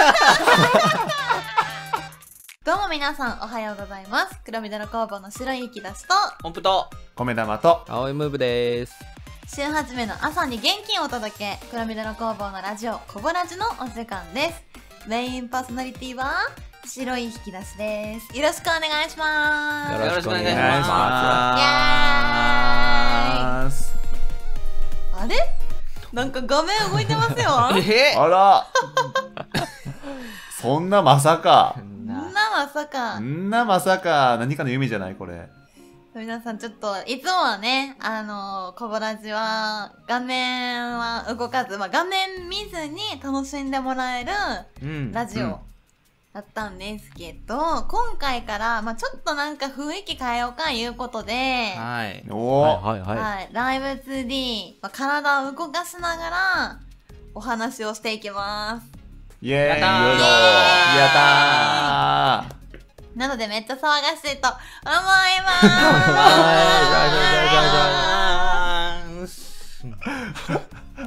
どうも皆さんおはようございます。黒緑工房の白い息出しと。音符と米玉と。青いムーブです。週始めの朝に元気をお届け。黒緑工房のラジオコボラジのお時間です。メインパーソナリティは白い引き出しです。よろしくお願いします。よろしくお願いしまます。あれ？なんか画面動いてますよ。え？あらそんなまさか。そんなまさか。そんなまさか。何かの夢じゃないこれ。皆さんちょっといつもはねあのコボラジは画面は動かず、まあ、画面見ずに楽しんでもらえるうん。ラジオうん。だったんですけど、今回から、まあ、ちょっとなんか雰囲気変えようかいうことで、はい。おお、はいはいははい、ライブ 2D、まあ、体を動かしながらお話をしていきます。イエーイ。やったなのでめっちゃ騒がしてると思いま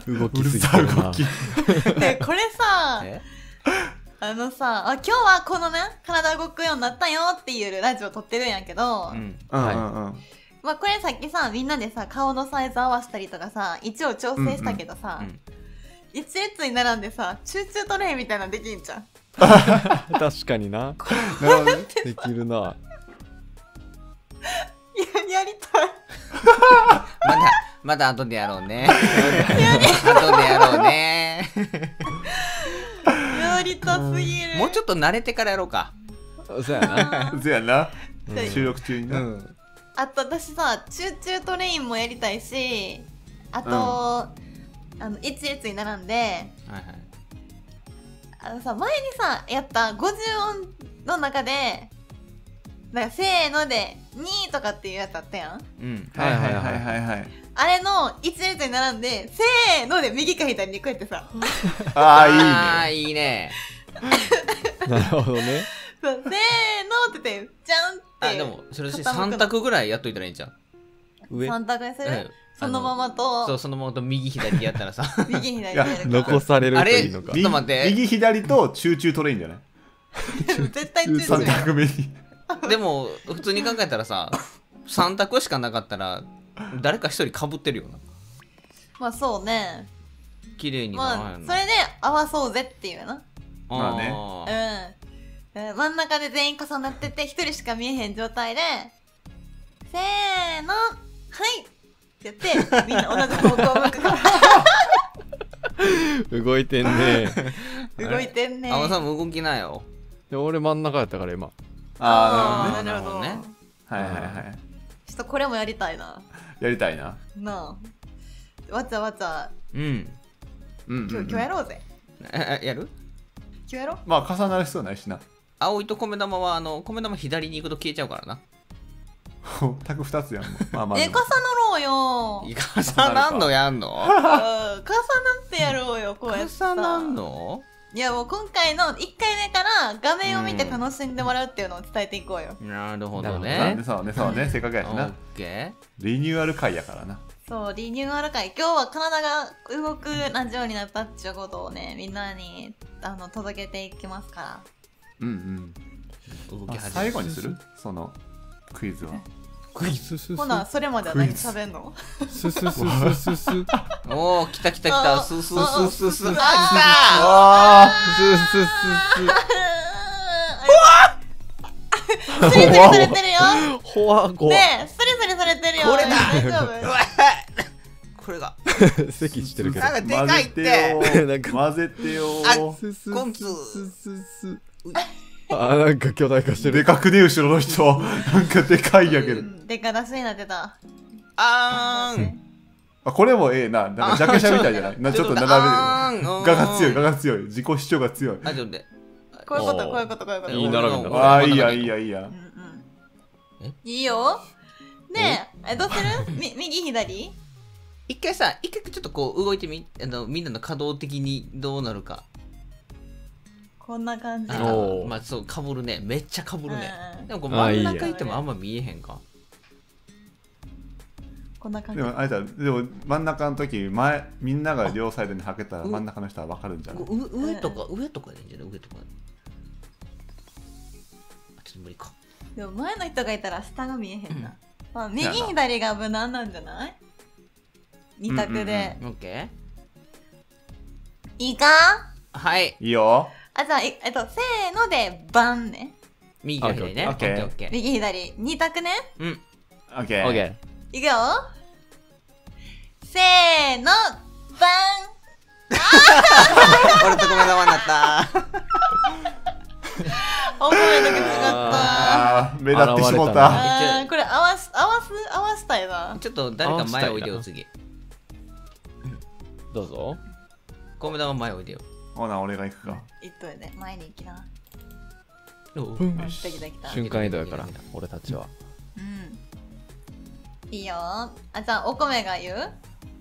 い動きす。ぎてるなさい動き。す。で、これさ、え？あのさあ、今日はこのね、体動くようになったよっていうラジオ撮ってるんやけど、うん。うんうんうん。まあこれさっきさ、みんなでさ、顔のサイズ合わせたりとかさ、位置を調整したけどさ、うん一列に並んでさ、チューチュートレインみたいなのできんじゃん。確かにな。できるな。や、やりたい。まだまだ後でやろうね。後でやろうね。やりたすぎる。もうちょっと慣れてからやろうか。そうやな。そやな。うん収録中にな、うん。あと私さ、チューチュートレインもやりたいし、あと、あの、一列に並んで、はいはい。あのさ、前にさ、やった50音の中で、なんか、せーので、2とかっていうやつあったやん。うん。はいはいはいはいはい。あれの一列に並んで、せーので右か左にこうやってさ、あああいいね。ーいいね。なるほどね。そうせーのって言って、じゃんって。あでもそれ私傾くの。3択ぐらいやっといたらいいんじゃん上？三択にする、うんそのままそとう、そのままと右左でやったらさ。右左でいややるか残されるといいのか。ちょっと待って。右右左とチューチュートレインじゃない？絶対チューチュ三ー。や択目に。でも普通に考えたらさ3択しかなかったら誰か一人かぶってるよな。まあそうね。綺麗にならまあ、それで合わそうぜっていうな。まあね。ーうん。えー真ん中で全員重なってて、一人しか見えへん状態で、せーの、はいって言って、みんな同じ方向を向くか 動いてんね。ら 動いてんね。青さんも動きなよ。で俺真ん中やったから今。ああーなるほどね。はいはいはい。ちょっとこれもやりたいな。やりたいな。なあ。わちゃわちゃ、うん。うんうん、うん、今日、今日やろうぜ。ええやる？今日やろう？まあ重なる必要ないしな。葵と米玉はあの米玉左に行くと消えちゃうからなタク2つやんもう。まあまあ。え、重なろうよ。いかさなんのやんのうん重なってやろうよ、こうやってさ。重なんの？いやもう今回の1回目から画面を見て楽しんでもらうっていうのを伝えていこうよ。なるほどね。ね。そうねそうね。せっかくやしな。オッケリニューアル会やからな。そう、リニューアル会。今日は体が動くラジオになったっていうことをね、みんなにあの届けていきますから。うんうん。あー動き始め最後にする？そのクイズは。クイズ？ススほな、それまでは何クイズ。喋んの？ススススススおお来た来た来あたスースースースースーあススススリスリされてるよスほわごねえ、スリスリされてるよこれだ大丈夫これが咳してるけどなんかで混かいって混ぜてよあススコンツスススあなんか巨大化してる。でかくね後ろの人。なんかでかいやけど。うんでか出しになってた。あーん。あこれもええな。なんかジャケ写みたいじゃない？なちょっと斜め。めで画が強い画が強い。自己主張が強い。あちょっと待って。こういうこと、こういうこと、こういうこと。いい並びだ。なああいいやいいやいいやうんうん。え？いいよ。ねえ、え？どうする？み右左？一回さ一回ちょっとこう動いてみあのみんなの可動的にどうなるかこんな感じ。あおー。まあそうかぶるね。めっちゃかぶるね。うん。でもこう真ん中いてもあんま見えへんか。こんな感じ。でもあれだ。でも真ん中の時前みんなが両サイドにはけたら真ん中の人は分かるんじゃない？上とか上とかでいいんじゃない？上とか。あちょっと無理か。でも前の人がいたら下が見えへんな、うん。まあ、右左が無難なんじゃない？二択で、オッケいいか？ーはい。いいよあじゃあいえっとせーのでバンね。右か左ね。オッケー。オッケーオッケー。右左二択ね。うん。オッケー。オッケいくよ。せーのバ俺とごめん玉に なったンお米だけ違った。あー目立ってしもうた。たあーこれ合わす合わす合わしたいな。ちょっと誰か前おいでよ次。ーどうぞ。コメ玉前おいでよほな俺が行くか。いっといで前に行きな。どう。うん。来た来た来た。瞬間移動やから俺たちは。うん。いいよ。あじゃあお米が言う？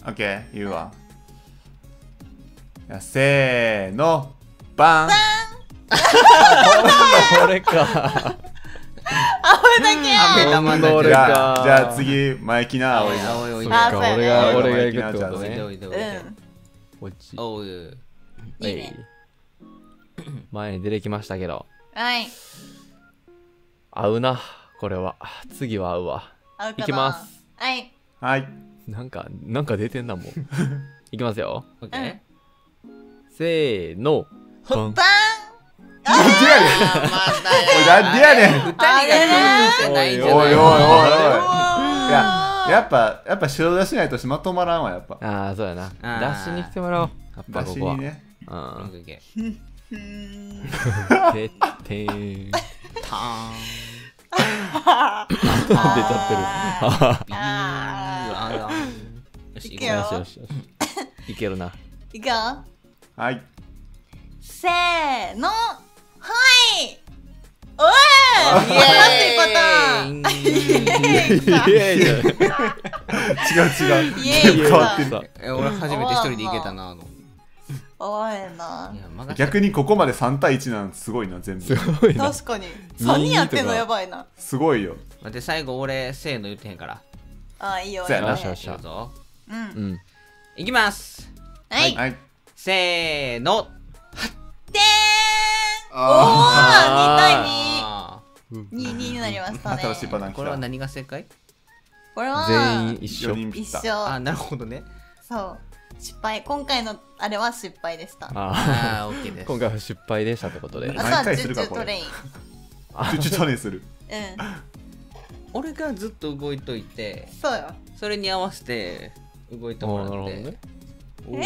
オッケー。言うわ。いやせーの。バン。これかあ俺だけ。じゃあ次前来な青い青い青いそっあそうやねか。俺が俺俺が行くってことが行くってことねおいいいでうんこっちおうい。前に出てきましたけど。はい。合うなこれは。次は合うわ。合うかな。いきます。はい。はい。なんかなんか出てんなもう。いきますよ。オッケーせーの。バン。バなんなんでやねん。二人がおいおいおい。おいややっぱやっぱ白出しないとしまとまらんわやっぱ。ああそうやな。ー。ダッシュに来てもらおう。やっぱ出ここは。しにねうん。てってーん。出ちーターンあゃってるあー。ああらよしいくよ。よしよしよし。いけるな。ーいくよ。はい。せーの。はい。おい。う楽しいパターンイエーイ。イエーイ。違う違う。イエーイ。変わってる。さえ俺初めて一人で行けたなあのおいな逆にここまで3対1なんすごいな全部。すごいな。確かに。3人やってんのやばいな。すごいよ。待って最後俺せーの言ってへんから。あいいよそうやな。いいよよしよぞうん。うん。いきます。はい。はい。せーの。でーん。おあー。2対あ2 2になりましたね。新しいパターンこれは何が正解？これは全員一4緒一緒。あなるほどねそう。失敗。今回のあれは失敗でした。あああーオッケーです。ー 今回は失敗でしたってことで。毎回とはチュするかこれチュトレイン。チュチュトレイする。うん。俺がずっと動いといてそうよ。それに合わせて動いてもらって。なるほどね。お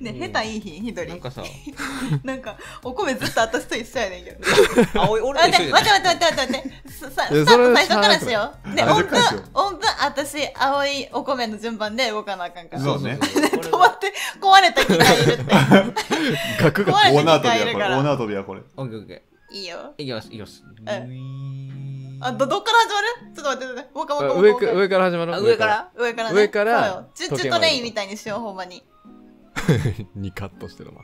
ねうん。下手いい日ひどりーなんかさ。なんかお米ずっと私と一緒やねんけど。あおい。俺待って待って待って待って待って。ささー最初からしよう。で最音初からしよう符音符私青いお米の順番で動かなあかんから。そうね。止まって壊れた機がいるって。額が壊れ大縄た機がいるから。跳びやこれ。大縄跳びやこれ。オッケーオッケいいよ。ーいきますいきます。あどどっから始まる？ちょっと待って待って。上から始まる？あ上から？上からね上からそうよ。チュッチュトレインみたいにしようほんまに にカットしてるな。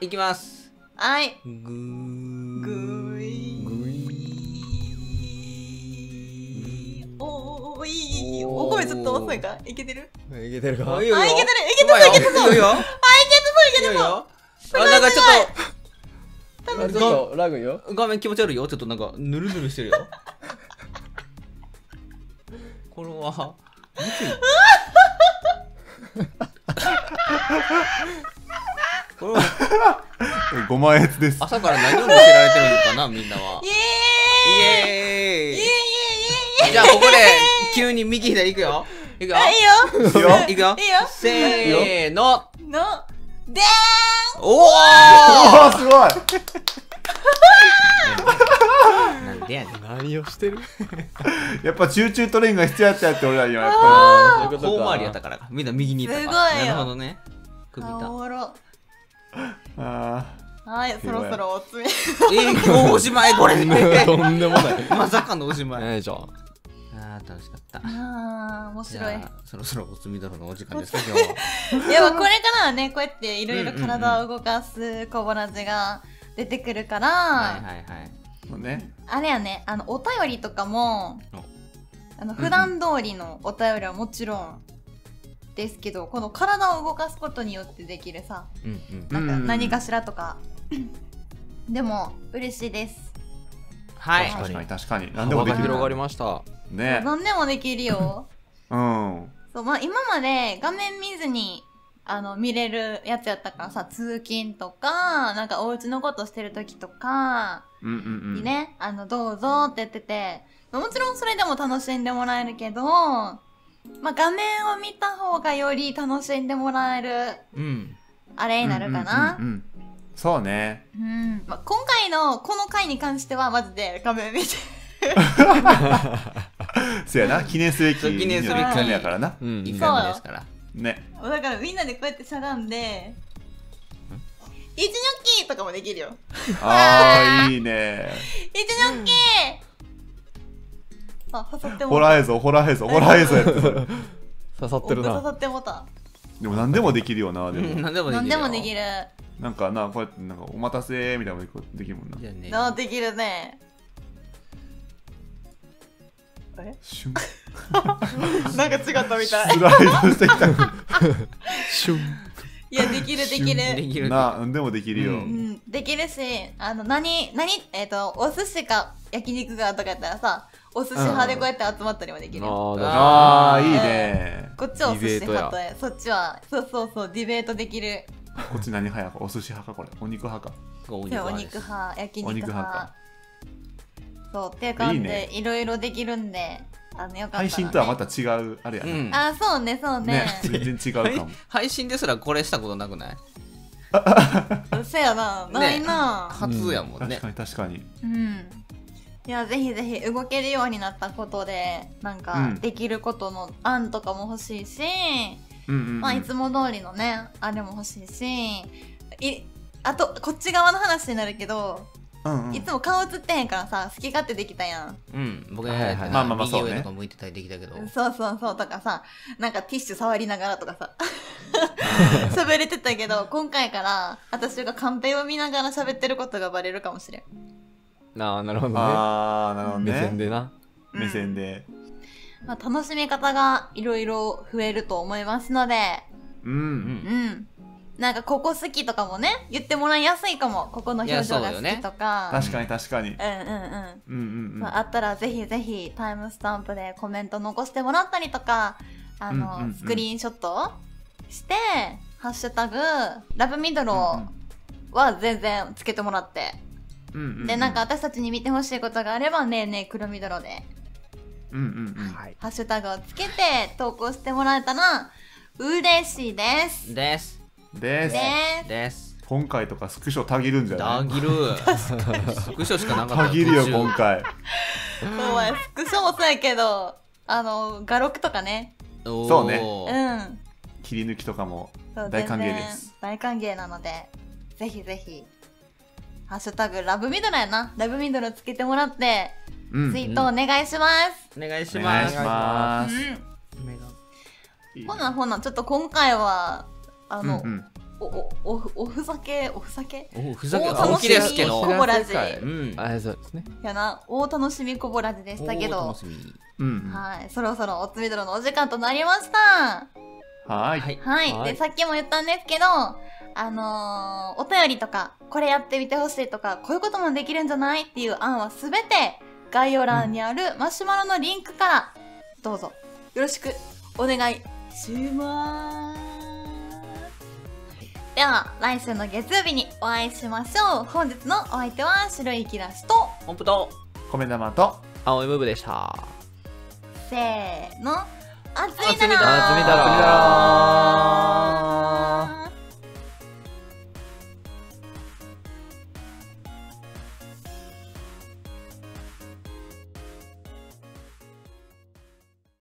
いきます。はい。ぐー。ぐいぐいおー。いいいいお米ずっと遅いかいけてるいけてるかあいけてるいけてそういけてそういいよいいよあいけてそういけてそうよあなんかちょっあちょっとラグよ。と画面気持ち悪いよちょっとなんかぬるぬるしてるよこれはこれは5万円です。朝から何を見せられてるのかなみんなは。イイエーイ。エーイイエーイ。イエーイ。イエーイじゃあここで急に右左行くよ。行くよ。あいいよ。いいよ。行くよ。いいよ。せーの。のでおおおー。すごい。なんでやねん。何をしてる？やっぱチューチュートレインが必要やったやって俺らにはやっぱあー。そういうことか。遠回りやったからか。みんな右に行ったかすごいよ。なるほどね首ー、たあはいそろそろおつみえー、今日おしまいこれ とんでもない。まさかのおしまい。ないでしょ。あー楽しかった。あー面白い。じゃあそろそろおつみどろのお時間ですか 今日は。でもこれからはねこうやっていろいろ体を動かす小ボジが出てくるから、はいはいはい。あね。あれやねあのお便りとかもあの普段通りのお便りはもちろんですけどこの体を動かすことによってできるさうんうん。なんかうん。何かしらとか、でも嬉しいです。はい。確確かに。確かに。何でもできる。広がりました。ね。何でもできるよ。うん。そう、まあ、今まで画面見ずにあの見れるやつやったからさ通勤とかなんかお家のことしてる時とかうんうんうん。にね、あのどうぞって言っててもちろんそれでも楽しんでもらえるけど、まあ、画面を見た方がより楽しんでもらえるうん。あれになるかな。うんうんうんうん。そうね。うん。まあ、今回のこの回に関してはマジで画面見て。そうやな。記念すべき記念すべき。1回目やからな。うん。一回目ですから。ね。だからみんなでこうやってしゃがんで「一ニョッキ!」とかもできるよ。あーいいね「一ニョッキ!」あ刺さってもホラー映像ホラー映像ホラー映像やってそれ刺さってるな。刺さってもた。でも何でもできるよなでも。うん何でもでき何るよ。でもできる。なんかなこうやってなんかお待たせみたいなのできるもんな。ね。なできるね。シュン。なんか違ったみたスライドしてきた。シュン。いやできるできでるきる。な何でもできるよ、ううんできるしあの何何？えっ、とお寿司か焼肉がとかやったらさお寿司派でこうやって集まったりもできる。よ、あああいいうんねこっちはお寿司派とそっちはそうそうそうディベートできる。こっち何派や？お寿司派かこれ。お肉派か。お肉派焼肉お肉派派。かそうっていう感じでいろいろできるんであのよかったら、ね、配信とはまた違うあれやね,、うん。あそうねそうね。ね全然違うかも。配信ですらこれしたことなくない？せやな。ないな、初やもんね。確かに確かに。うんいやぜひぜひ動けるようになったことでなんかうん。できることの案とかも欲しいし、うんうん、うん、まあいつも通りのねあれも欲しいしいあとこっち側の話になるけど、うんうん。いつも顔映ってへんからさ好き勝手できたやん、うん僕がはいはいまあまあまあ右そうとか向いてたりできたけど。そうそうそうとかさなんかティッシュ触りながらとかさ 喋れてたけど今回から私がカンペを見ながら喋ってることがバレるかもしれん、ああなるほどね。ああなるほどね。目線でな。うん。目線で。まあ、楽しみ方がいろいろ増えると思いますので。うん、うん。うん。なんかここ好きとかもね言ってもらいやすいかも。ここの表情が好きとか、確かに確かに。うんうんうん。うんうんうん、まあ、あったらぜひぜひタイムスタンプでコメント残してもらったりとかあの、うんうんうん。スクリーンショットして「ハッシュタグラブミドロー」は全然つけてもらって、うんうんうん、でなんか私たちに見てほしいことがあればねえねえ黒ミドロで。うんうんうん、はい。ハッシュタグをつけて投稿してもらえたら嬉しいです。です。です。です。今回とかスクショたぎるんじゃない？たぎる。スクショしかなかった。たぎるよ今回。お前スクショもそうやけどあの画録とかね。そうね。うん。切り抜きとかも大歓迎です。大歓迎なのでぜひぜひハッシュタグラブミドルやな。ラブミドルつけてもらってうん。ツイートお願いします、お願いしお願いします。ほなほなちょっと今回はあの、うんうん。おおおおふざけ？おふざけ？おふざけお本気ですけど。楽しみコボラジうん。あそうですね。やな大楽しみこぼらじでしたけど。楽しみ。うんうん。はいそろそろおつみどろのお時間となりました。はーいはい。はい、はい。でさっきも言ったんですけどあのーお便りとかこれやってみてほしいとかこういうこともできるんじゃないっていう案はすべて概要欄にあるマシュマロのリンクからどうぞ。よろしくお願いします。では来週の月曜日にお会いしましょう。本日のお相手は白いきらしと本当と米玉と青いムーブでした。せーの。あつみだろあつみだろあつみだろ